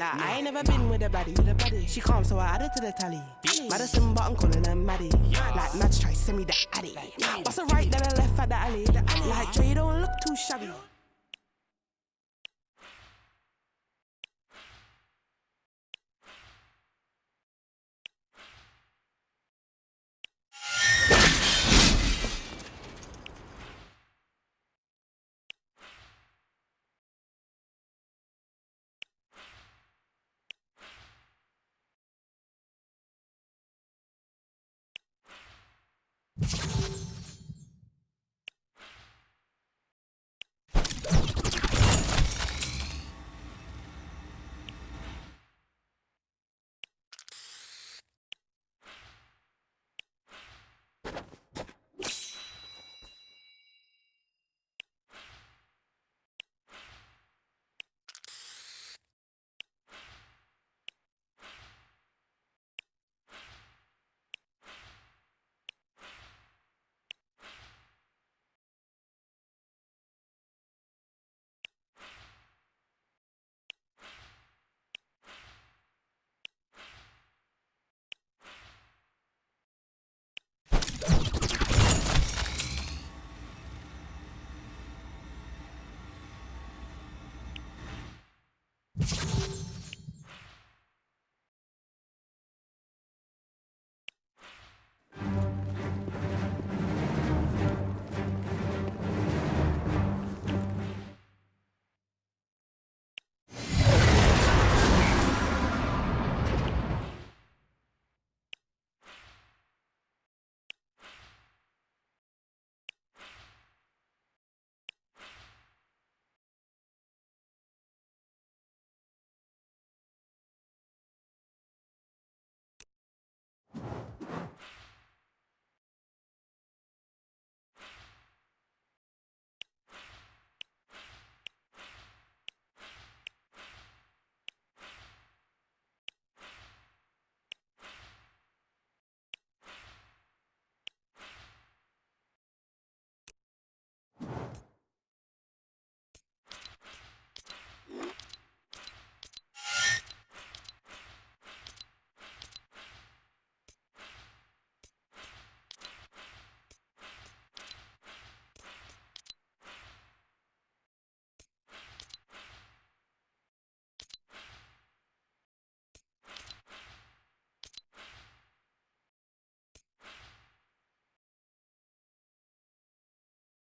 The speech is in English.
I ain't never been with a baddie. With a baddie. She calm, so I add it to the tally. Madison, but I'm calling her Maddie. Like, Match, try send me the addy. What's a right, then a left at the alley. Like, Dre don't look too shabby.